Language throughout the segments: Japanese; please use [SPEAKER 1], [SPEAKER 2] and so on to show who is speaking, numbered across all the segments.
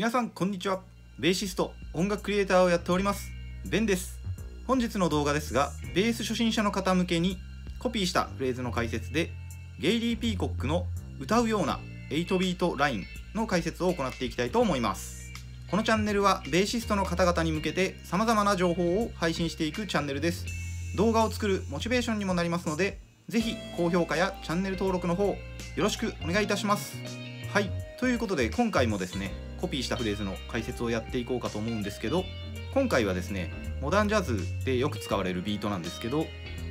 [SPEAKER 1] 皆さんこんにちは。ベーシスト音楽クリエイターをやっております。ベンです。本日の動画ですがベース初心者の方向けにコピーしたフレーズの解説でゲイリー・ピーコックの歌うような8ビートラインの解説を行っていきたいと思います。このチャンネルはベーシストの方々に向けて様々な情報を配信していくチャンネルです。動画を作るモチベーションにもなりますのでぜひ高評価やチャンネル登録の方よろしくお願いいたします。はい。ということで今回もですねコピーしたフレーズの解説をやっていこうかと思うんですけど今回はですねモダンジャズでよく使われるビートなんですけど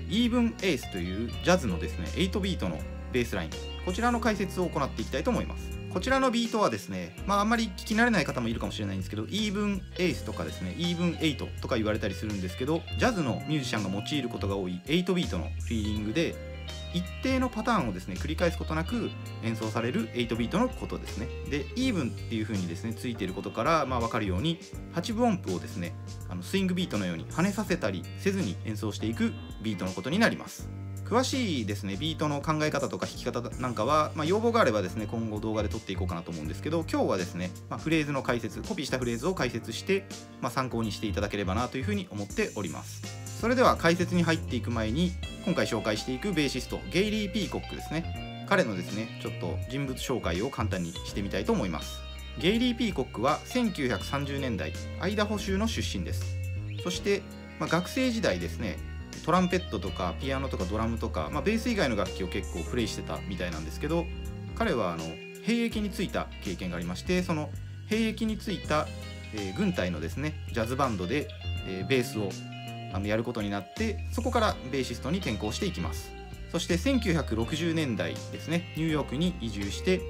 [SPEAKER 1] Even 8th というジャズのですね8ビートのベースラインこちらの解説を行っていきたいと思います。こちらのビートはですねまああんまり聞き慣れない方もいるかもしれないんですけど Even 8th とかですね Even 8とか言われたりするんですけどジャズのミュージシャンが用いることが多い8ビートのフィーリングで一定のパターンをですね繰り返すことなく演奏される8ビートのことですね。で even っていう風にですねついていることからまあ分かるように8分音符をですねあのスイングビートのように跳ねさせたりせずに演奏していくビートのことになります。詳しいですねビートの考え方とか弾き方なんかは、まあ、要望があればですね今後動画で撮っていこうかなと思うんですけど今日はですね、まあ、フレーズの解説コピーしたフレーズを解説して、まあ、参考にしていただければなというふうに思っております。それでは解説に入っていく前に今回紹介していくベーシストゲイリー・ピーコックですね。彼のですねちょっと人物紹介を簡単にしてみたいと思います。ゲイリー・ピーコックは1930年代アイダホ州の出身です。そして、まあ、学生時代ですねトランペットとかピアノとかドラムとか、まあ、ベース以外の楽器を結構プレイしてたみたいなんですけど彼はあの兵役に就いた経験がありましてその兵役に就いた、えー、軍隊のですねジャズバンドで、えー、ベースをあのやることになってそこからベーシストに転向していきます。そして1960年代ですね。ニューヨークに移住して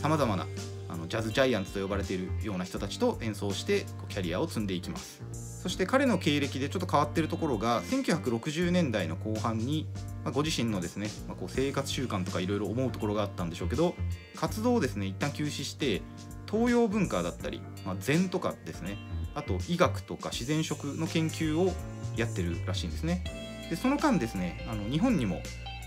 [SPEAKER 1] さまざまなあのジャズジャイアンツと呼ばれているような人たちと演奏してキャリアを積んでいきます。そして彼の経歴でちょっと変わってるところが1960年代の後半に、ご自身のですね、まあ、こう生活習慣とかいろいろ思うところがあったんでしょうけど活動をですね一旦休止して東洋文化だったり、まあ、禅とかですねあと医学とか自然食の研究をやってるらしいんですね。でその間ですねあの日本にも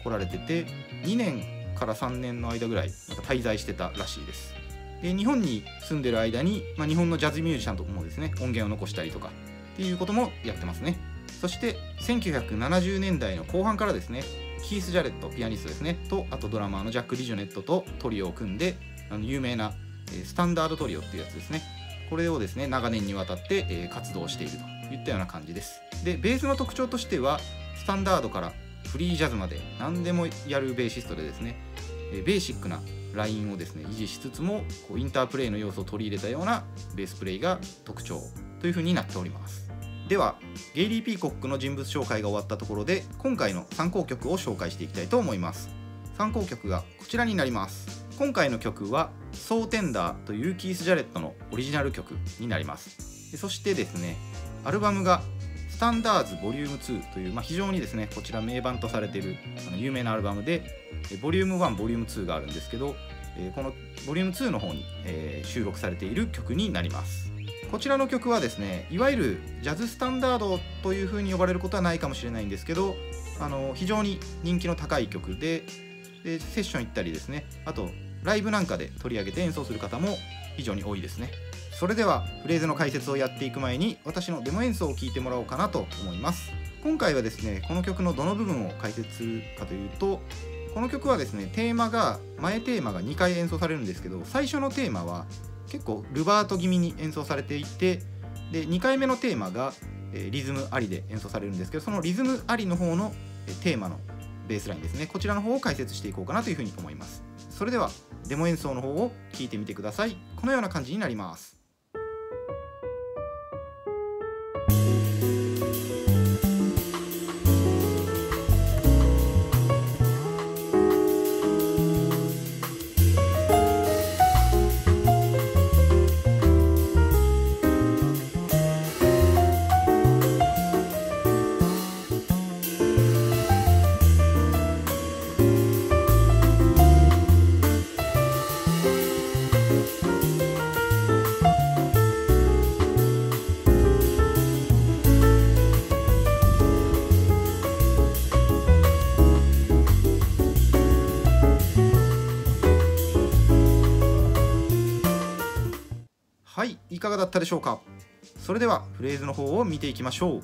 [SPEAKER 1] 来られてて2年から3年の間ぐらいなんか滞在してたらしいです。で日本に住んでる間に、まあ、日本のジャズミュージシャンとかもですね音源を残したりとかっていうこともやってますね。そして1970年代の後半からですねキース・ジャレットピアニストですねとあとドラマーのジャック・ディジョネットとトリオを組んであの有名なスタンダードトリオっていうやつですね。これをですね長年にわたって活動しているといったような感じです。でベースの特徴としてはスタンダードからフリージャズまで何でもやるベーシストでですねベーシックなラインをですね維持しつつもこうインタープレイの要素を取り入れたようなベースプレイが特徴というふうになっております。ではゲイリー・ピーコックの人物紹介が終わったところで今回の参考曲を紹介していきたいと思います。参考曲がこちらになります。今回の曲は「ソーテンダー」というキース・ジャレットのオリジナル曲になります。そしてですねアルバムがタンダーズボリューム2という、まあ、非常にですねこちら名盤とされているあの有名なアルバムでボリューム1ボリューム2があるんですけどこのボリューム2の方にえー収録されている曲になります。こちらの曲はですねいわゆるジャズスタンダードというふうに呼ばれることはないかもしれないんですけどあの非常に人気の高い曲ででセッション行ったりですねあとライブなんかで取り上げて演奏する方も非常に多いですね。それではフレーズの解説をやっていく前に私のデモ演奏を聴いてもらおうかなと思います。今回はですねこの曲のどの部分を解説するかというとこの曲はですねテーマが前テーマが2回演奏されるんですけど最初のテーマは結構ルバート気味に演奏されていてで2回目のテーマが、えリズムありで演奏されるんですけどそのリズムありの方のテーマのベースラインですね。こちらの方を解説していこうかなというふうに思います。それではデモ演奏の方を聴いてみてください。このような感じになります。かがだったでしょうか？それではフレーズの方を見ていきましょう。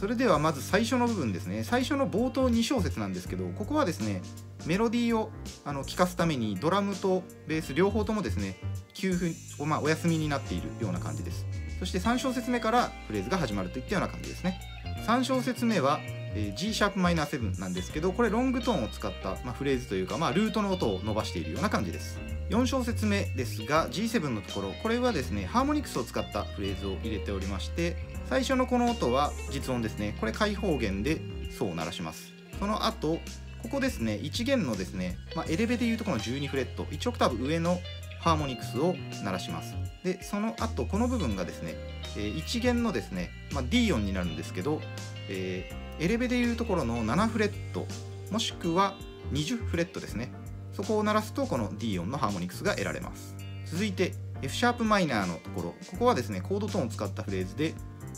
[SPEAKER 1] それではまず最初の部分ですね。最初の冒頭2小節なんですけどここはですねメロディーをあの聴かすためにドラムとベース両方ともですね休符を、まあ、お休みになっているような感じです。そして3小節目からフレーズが始まるといったような感じですね。3小節目は、え、G シャープマイナー7なんですけどこれロングトーンを使った、まあ、フレーズというか、まあ、ルートの音を伸ばしているような感じです。4小節目ですが G7 のところこれはですねハーモニクスを使ったフレーズを入れておりまして最初のこの音は実音ですねこれ開放弦でソを鳴らします。その後ここですね1弦のですね、まあ、エレベでいうとこの12フレット1オクターブ上のハーモニクスを鳴らします。でその後この部分がですね1弦のですね、まあ、D 音になるんですけど、えー、エレベでいうところの7フレットもしくは20フレットですね。そこを鳴らすとこの D 音のハーモニクスが得られます。続いて F シャープマイナーのところ。ここはですねコードトーンを使ったフレーズで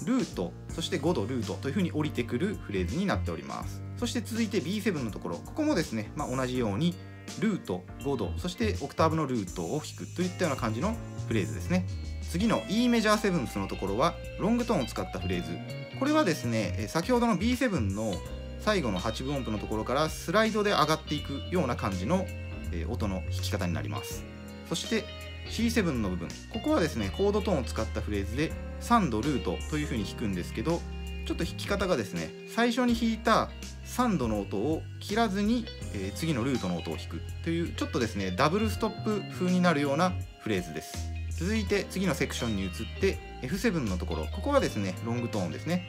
[SPEAKER 1] ルートそして5度ルートというふうに降りてくるフレーズになっております。そして続いて B7 のところ。ここもですね、まあ、同じようにルート5度そしてオクターブのルートを弾くといったような感じのフレーズですね。次の E メジャーセブンスのところはロングトーンを使ったフレーズ。これはですね先ほどの B7 の最後の8分音符のところからスライドで上がっていくような感じのえー、音の弾き方になります。そして C7 の部分。ここはですねコードトーンを使ったフレーズで3度ルートというふうに弾くんですけどちょっと弾き方がですね最初に弾いた3度の音を切らずに、えー、次のルートの音を弾くというちょっとですねダブルストップ風になるようなフレーズです。続いて次のセクションに移って F7 のところ。ここはですねロングトーンですね。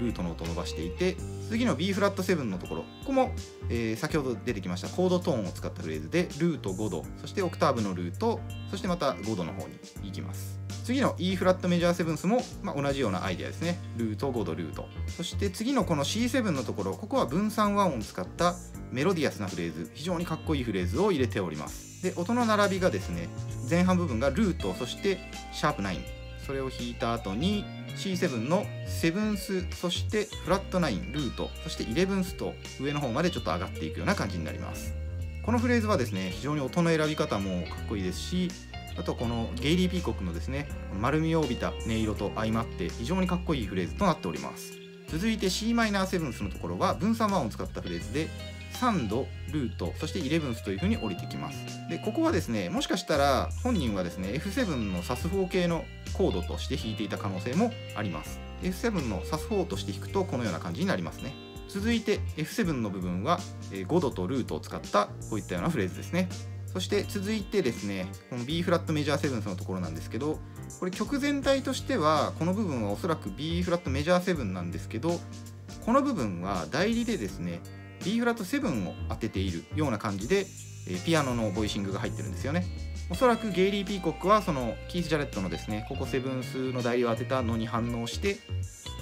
[SPEAKER 1] ルートの音を伸ばしていて次の B フラット7のところ。ここも、えー、先ほど出てきましたコードトーンを使ったフレーズでルート5度そしてオクターブのルート。そしてまた5度の方に行きます。次の E フラットメジャーセブンスも、まあ、同じようなアイデアですね。ルート5度ルート。そして次のこの C7 のところ。ここは分散和音を使ったメロディアスなフレーズ。非常にかっこいいフレーズを入れております。で音の並びがですね前半部分がルートそしてシャープ9それを弾いた後に C7 のセブンスそしてフラット9ルートそしてイレブンスと上の方までちょっと上がっていくような感じになります。このフレーズはですね非常に音の選び方もかっこいいですしあとこのゲイリー・ピーコックのですね丸みを帯びた音色と相まって非常にかっこいいフレーズとなっております。続いて c マイナーセブンスのところは分散和音を使ったフレーズで3度ルートそしてイレブンスという風に降りてきます。でここはですねもしかしたら本人はですね F7 の SAS4 系のコードとして弾いていた可能性もあります。F7 の SAS4 として弾くとこのような感じになりますね。続いて F7 の部分は5度とルートを使ったこういったようなフレーズですね。そして続いてですねこの B フラットメジャーセブンスのところなんですけどこれ曲全体としてはこの部分はおそらく B フラットメジャーセブンなんですけどこの部分は代理でですね B フラット7を当てているような感じで、えピアノのボイシングが入ってるんですよね。おそらくゲイリー・ピーコックはそのキース・ジャレットのですねここセブンスの代理を当てたのに反応して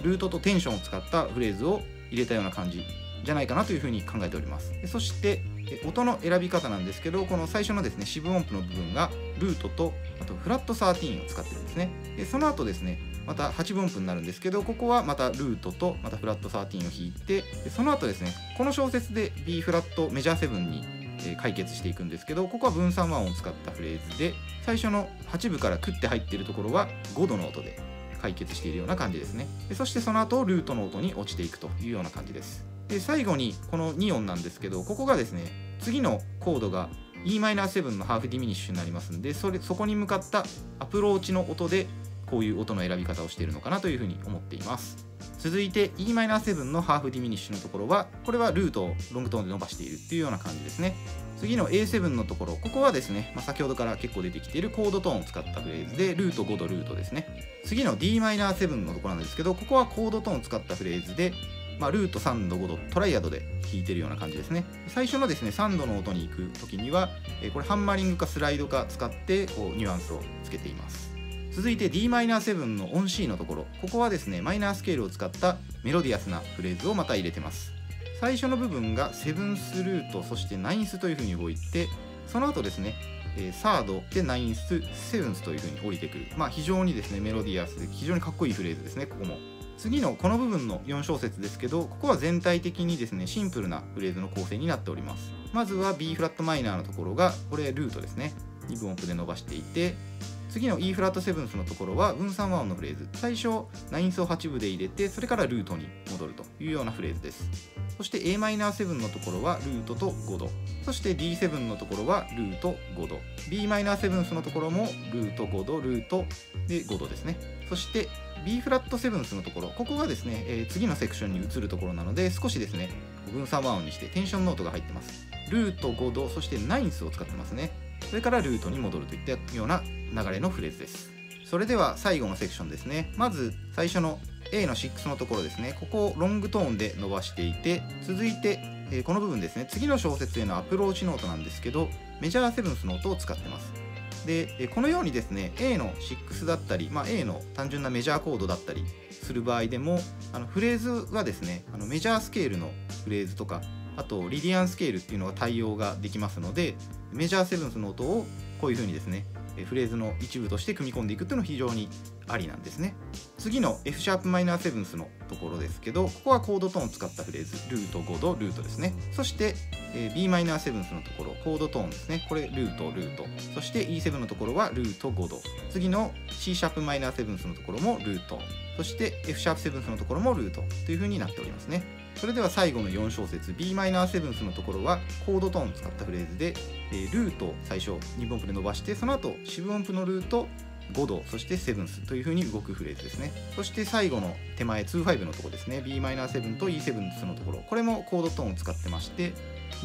[SPEAKER 1] ルートとテンションを使ったフレーズを入れたような感じじゃないかなというふうに考えております。そして音の選び方なんですけどこの最初のですね四分音符の部分がルートとあとフラット13を使ってるんですね。でその後ですねまた8分音符になるんですけどここはまたルートとまたフラット13を弾いてでその後ですねこの小説で B フラットメジャー7に解決していくんですけどここは分散和音を使ったフレーズで最初の8部からクッて入ってるところは5度の音で解決しているような感じですね。でそしてその後ルートの音に落ちていくというような感じです。で最後にこの2音なんですけどここがですね次のコードが Em7 のハーフディミニッシュになりますんでそれそこに向かったアプローチの音でこういう音の選び方をしているのかなというふうに思っています。続いて Em7 のハーフディミニッシュのところはこれはルートをロングトーンで伸ばしているっていうような感じですね。次の A7 のところここはですね、まあ、先ほどから結構出てきているコードトーンを使ったフレーズでルート5度ルートですね。次の Dm7 のところなんですけどここはコードトーンを使ったフレーズでまあ、ルート3度5度トライアドで弾いてるような感じですね最初のですね3度の音に行く時には、えこれハンマリングかスライドか使ってこうニュアンスをつけています続いて Dm7 のオン C のところここはですねマイナースケールを使ったメロディアスなフレーズをまた入れてます最初の部分がセブンスルートそしてナインスという風に動いてその後ですねえー、サードでナインス、セブンスという風に降りてくる。まあ非常にですね、メロディアスで非常にかっこいいフレーズですね、ここも。次のこの部分の4小節ですけど、ここは全体的にですね、シンプルなフレーズの構成になっております。まずは B フラットマイナーのところが、これルートですね。2分音符で伸ばしていて、次の E フラットセブンスのところは分散和音のフレーズ。最初ナインスを8部で入れてそれからルートに戻るというようなフレーズです。そして Am7 のところはルートと5度。そして D7 のところはルート5度。Bm7 のところもルート5度ルートで5度ですね。そして B フラットセブンスのところ。ここがですね、えー、次のセクションに移るところなので少しですね分散和音にしてテンションノートが入ってます。ルート5度そしてナインスを使ってますね。それからルートに戻るといったような流れのフレーズです。それでは最後のセクションですね。まず最初の A の6のところですね。ここをロングトーンで伸ばしていて続いて、えー、この部分ですね。次の小節へのアプローチノートなんですけどメジャーセブンスノートを使ってます。でこのようにですね A の6だったり、まあ、A の単純なメジャーコードだったりする場合でもあのフレーズはですねあのメジャースケールのフレーズとかあとリディアンスケールっていうのが対応ができますのでメジャーセブンスの音をこういうふうにですねフレーズの一部として組み込んでいくっていうのは非常にありなんですね。次の F シャープマイナーセブンスのところですけどここはコードトーンを使ったフレーズルート5度ルートですね。そして、え b マイナーセブンスのところコードトーンですね。これルートルート。そして E7 のところはルート5度次の C シャープマイナーセブンスのところもルート。そして F シャープセブンスのところもルートというふうになっておりますね。それでは最後の4小節 b マイナーセブンスのところはコードトーンを使ったフレーズで、えー、ルートを最初2分音符で伸ばしてその後四分音符のルート5度そしてセブンスという風に動くフレーズですね。そして最後の手前25のところですね。B マイナー7と E7 のところ。これもコードトーンを使ってまして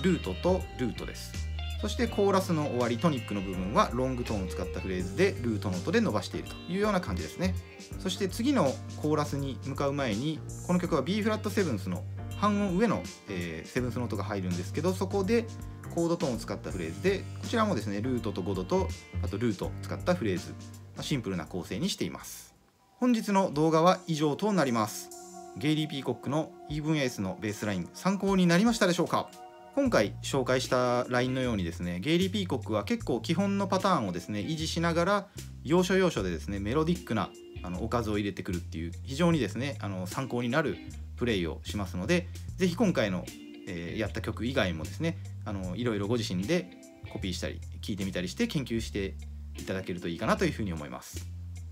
[SPEAKER 1] ルートとルートです。そしてコーラスの終わりトニックの部分はロングトーンを使ったフレーズでルートの音で伸ばしているというような感じですね。そして次のコーラスに向かう前にこの曲は B フラットセブンスの半音上の、えー、セブンスの音が入るんですけどそこでコードトーンを使ったフレーズでこちらもですねルートと5度とあとルートを使ったフレーズ。シンプルな構成にしています。本日の動画は以上となります。ゲイリー・ピーコックの Even 8th のベースライン参考になりましたでしょうか？今回紹介したラインのようにですねゲイリー・ピーコックは結構基本のパターンをですね維持しながら要所要所でですねメロディックなあのおかずを入れてくるっていう非常にですねあの参考になるプレイをしますので是非今回の、えー、やった曲以外もですねあのいろいろご自身でコピーしたり聞いてみたりして研究していただけるといいかなというふうに思います。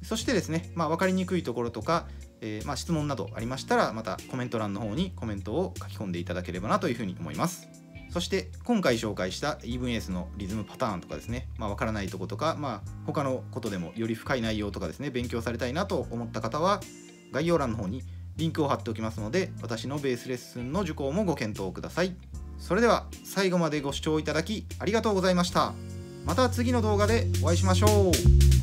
[SPEAKER 1] そしてですね、まあ、分かりにくいところとか、えー、まあ、質問などありましたらまたコメント欄の方にコメントを書き込んでいただければなというふうに思います。そして今回紹介した EVS のリズムパターンとかですね、まあ、分からないとことか、まあ、他のことでもより深い内容とかですね勉強されたいなと思った方は概要欄の方にリンクを貼っておきますので私のベースレッスンの受講もご検討ください。それでは最後までご視聴いただきありがとうございました。また次の動画でお会いしましょう。